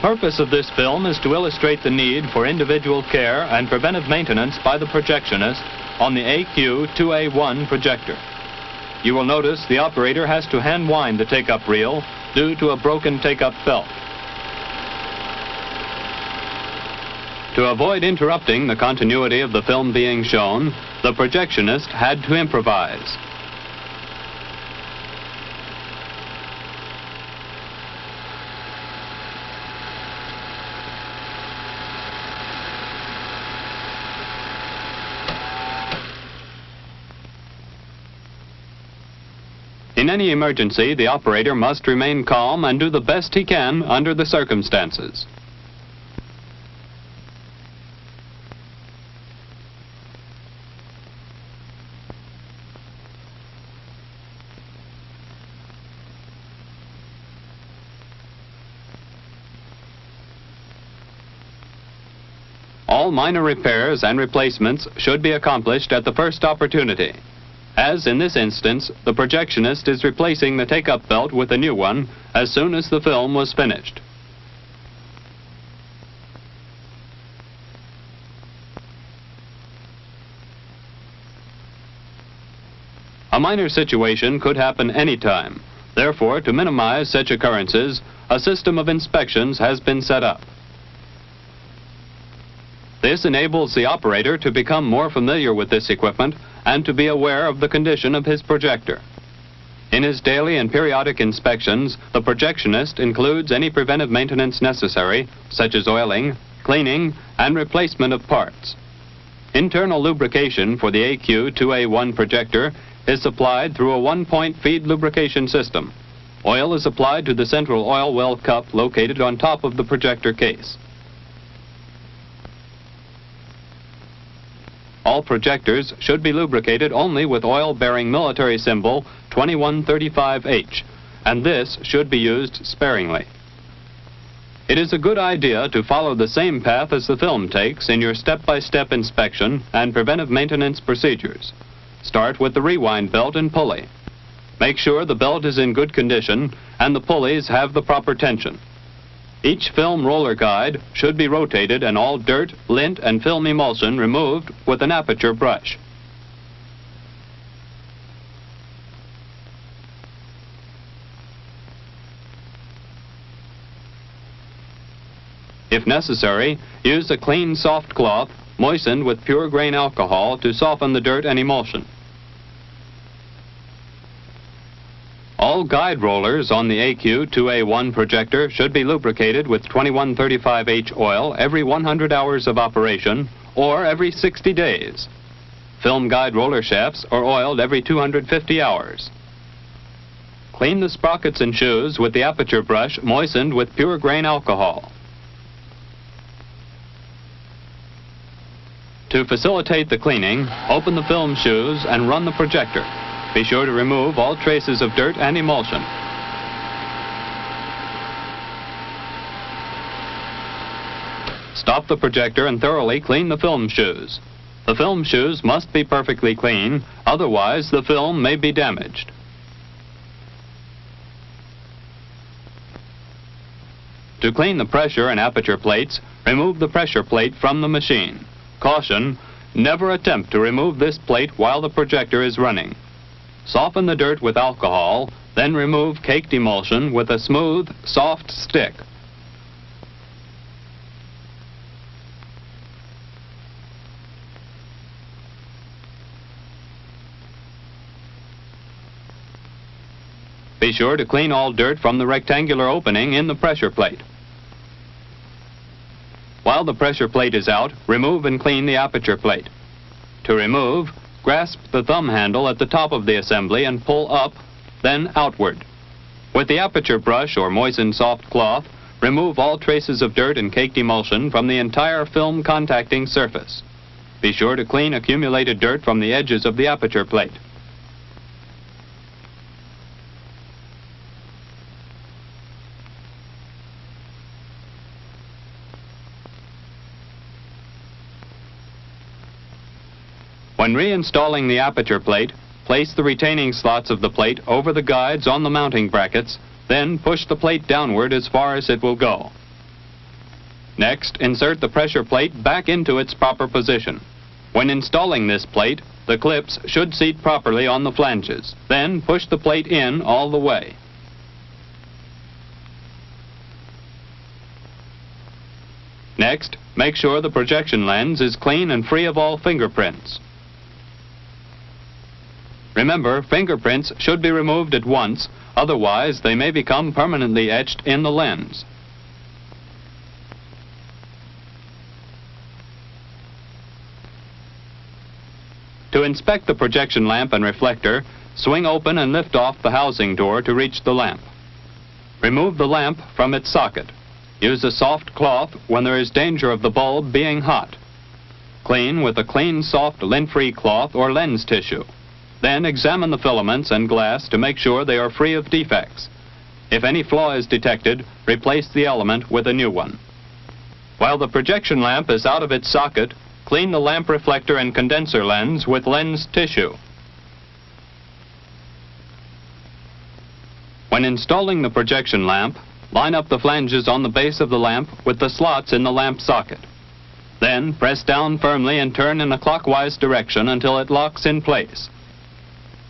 The purpose of this film is to illustrate the need for individual care and preventive maintenance by the projectionist on the AQ2A1 projector. You will notice the operator has to hand wind the take-up reel due to a broken take-up belt. To avoid interrupting the continuity of the film being shown, the projectionist had to improvise. In any emergency, the operator must remain calm and do the best he can under the circumstances. All minor repairs and replacements should be accomplished at the first opportunity. As in this instance, the projectionist is replacing the take-up belt with a new one as soon as the film was finished. A minor situation could happen any time. Therefore, to minimize such occurrences, a system of inspections has been set up. This enables the operator to become more familiar with this equipment and to be aware of the condition of his projector. In his daily and periodic inspections, the projectionist includes any preventive maintenance necessary, such as oiling, cleaning, and replacement of parts. Internal lubrication for the AQ2A1 projector is supplied through a one-point feed lubrication system. Oil is applied to the central oil well cup located on top of the projector case. All projectors should be lubricated only with oil-bearing military symbol 2135H, and this should be used sparingly. It is a good idea to follow the same path as the film takes in your step-by-step -step inspection and preventive maintenance procedures. Start with the rewind belt and pulley. Make sure the belt is in good condition and the pulleys have the proper tension. Each film roller guide should be rotated and all dirt, lint, and film emulsion removed with an aperture brush. If necessary, use a clean soft cloth moistened with pure grain alcohol to soften the dirt and emulsion. All guide rollers on the AQ2A1 projector should be lubricated with 2135H oil every 100 hours of operation or every 60 days. Film guide roller shafts are oiled every 250 hours. Clean the sprockets and shoes with the aperture brush moistened with pure grain alcohol. To facilitate the cleaning, open the film shoes and run the projector. Be sure to remove all traces of dirt and emulsion. Stop the projector and thoroughly clean the film shoes. The film shoes must be perfectly clean, otherwise the film may be damaged. To clean the pressure and aperture plates, remove the pressure plate from the machine. Caution, never attempt to remove this plate while the projector is running. Soften the dirt with alcohol, then remove caked emulsion with a smooth, soft stick. Be sure to clean all dirt from the rectangular opening in the pressure plate. While the pressure plate is out, remove and clean the aperture plate. To remove, Grasp the thumb handle at the top of the assembly and pull up, then outward. With the aperture brush or moistened soft cloth, remove all traces of dirt and caked emulsion from the entire film contacting surface. Be sure to clean accumulated dirt from the edges of the aperture plate. When reinstalling the aperture plate, place the retaining slots of the plate over the guides on the mounting brackets, then push the plate downward as far as it will go. Next, insert the pressure plate back into its proper position. When installing this plate, the clips should seat properly on the flanges. Then push the plate in all the way. Next, make sure the projection lens is clean and free of all fingerprints. Remember, fingerprints should be removed at once, otherwise they may become permanently etched in the lens. To inspect the projection lamp and reflector, swing open and lift off the housing door to reach the lamp. Remove the lamp from its socket. Use a soft cloth when there is danger of the bulb being hot. Clean with a clean, soft, lint-free cloth or lens tissue. Then examine the filaments and glass to make sure they are free of defects. If any flaw is detected, replace the element with a new one. While the projection lamp is out of its socket, clean the lamp reflector and condenser lens with lens tissue. When installing the projection lamp, line up the flanges on the base of the lamp with the slots in the lamp socket. Then press down firmly and turn in a clockwise direction until it locks in place.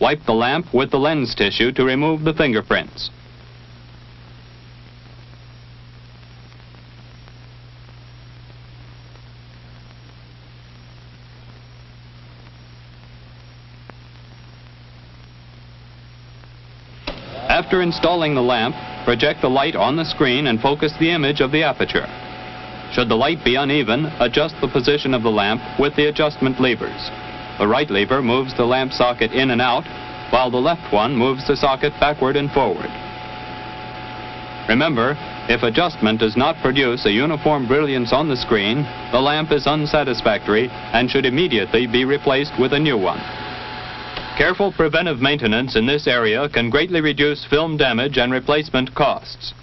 Wipe the lamp with the lens tissue to remove the fingerprints. After installing the lamp, project the light on the screen and focus the image of the aperture. Should the light be uneven, adjust the position of the lamp with the adjustment levers. The right lever moves the lamp socket in and out, while the left one moves the socket backward and forward. Remember, if adjustment does not produce a uniform brilliance on the screen, the lamp is unsatisfactory and should immediately be replaced with a new one. Careful preventive maintenance in this area can greatly reduce film damage and replacement costs.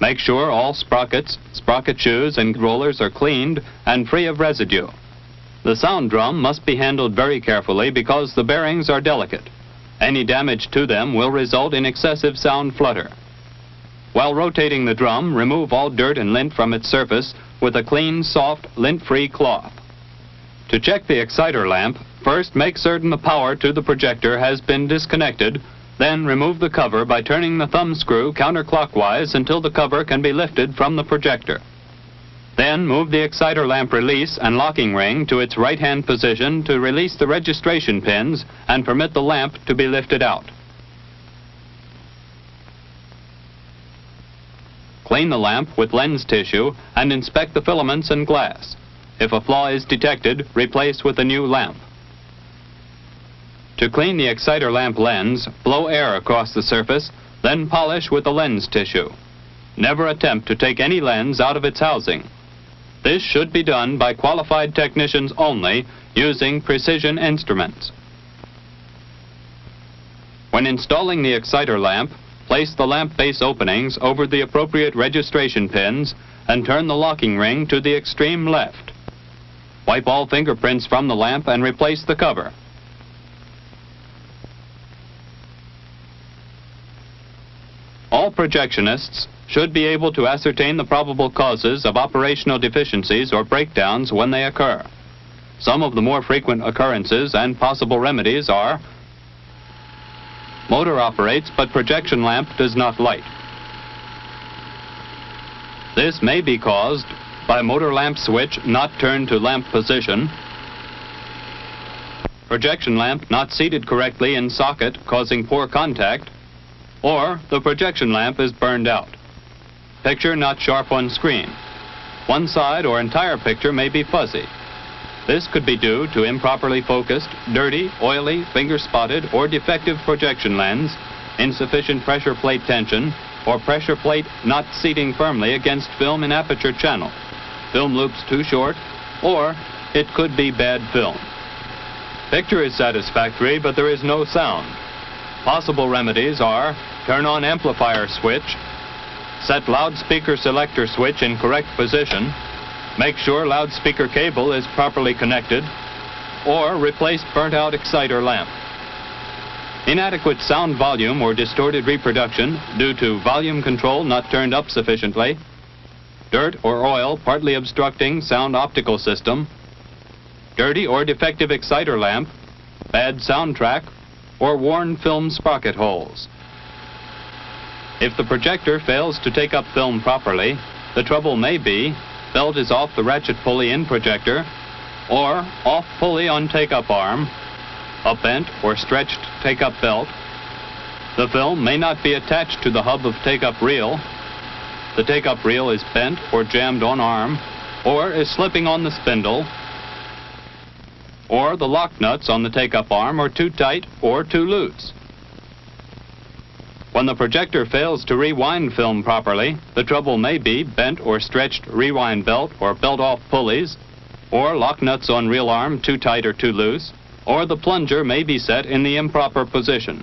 Make sure all sprockets, sprocket shoes, and rollers are cleaned and free of residue. The sound drum must be handled very carefully because the bearings are delicate. Any damage to them will result in excessive sound flutter. While rotating the drum, remove all dirt and lint from its surface with a clean, soft, lint-free cloth. To check the exciter lamp, first make certain the power to the projector has been disconnected, then remove the cover by turning the thumb screw counterclockwise until the cover can be lifted from the projector. Then move the exciter lamp release and locking ring to its right-hand position to release the registration pins and permit the lamp to be lifted out. Clean the lamp with lens tissue and inspect the filaments and glass. If a flaw is detected, replace with a new lamp. To clean the exciter lamp lens, blow air across the surface, then polish with the lens tissue. Never attempt to take any lens out of its housing. This should be done by qualified technicians only using precision instruments. When installing the exciter lamp, place the lamp base openings over the appropriate registration pins and turn the locking ring to the extreme left. Wipe all fingerprints from the lamp and replace the cover. All projectionists should be able to ascertain the probable causes of operational deficiencies or breakdowns when they occur. Some of the more frequent occurrences and possible remedies are motor operates but projection lamp does not light. This may be caused by motor lamp switch not turned to lamp position, projection lamp not seated correctly in socket causing poor contact, or the projection lamp is burned out. Picture not sharp on screen. One side or entire picture may be fuzzy. This could be due to improperly focused, dirty, oily, finger-spotted, or defective projection lens, insufficient pressure plate tension, or pressure plate not seating firmly against film in aperture channel, film loops too short, or it could be bad film. Picture is satisfactory, but there is no sound. Possible remedies are turn on amplifier switch, Set loudspeaker selector switch in correct position. Make sure loudspeaker cable is properly connected. Or replace burnt out exciter lamp. Inadequate sound volume or distorted reproduction due to volume control not turned up sufficiently. dirt or oil partly obstructing sound optical system, dirty or defective exciter lamp, bad soundtrack, or worn film sprocket holes. If the projector fails to take up film properly, the trouble may be belt is off the ratchet pulley in projector, or off pulley on take-up arm, a bent or stretched take-up belt. The film may not be attached to the hub of take-up reel. The take-up reel is bent or jammed on arm, or is slipping on the spindle, or the lock nuts on the take-up arm are too tight or too loose. When the projector fails to rewind film properly, the trouble may be bent or stretched rewind belt or belt off pulleys, or lock nuts on reel arm too tight or too loose, or the plunger may be set in the improper position.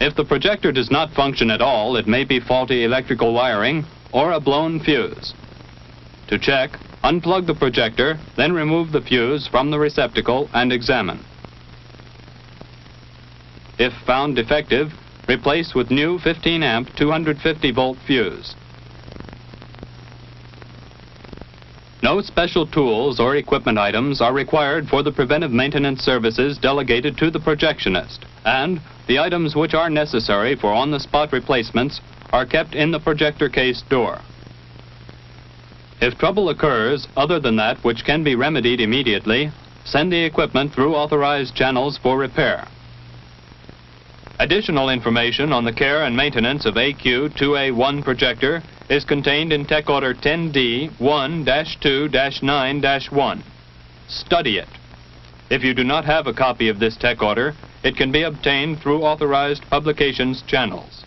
If the projector does not function at all, it may be faulty electrical wiring or a blown fuse. To check, unplug the projector, then remove the fuse from the receptacle and examine. If found defective, replace with new 15 amp 250 volt fuse. No special tools or equipment items are required for the preventive maintenance services delegated to the projectionist, and the items which are necessary for on-the-spot replacements are kept in the projector case door. If trouble occurs other than that which can be remedied immediately, send the equipment through authorized channels for repair. Additional information on the care and maintenance of AQ2A1 projector is contained in Tech Order 10D 1-2-9-1. Study it. If you do not have a copy of this tech order, it can be obtained through authorized publications channels.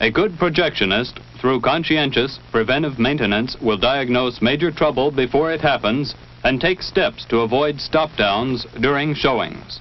A good projectionist, through conscientious preventive maintenance, will diagnose major trouble before it happens and take steps to avoid stop-downs during showings.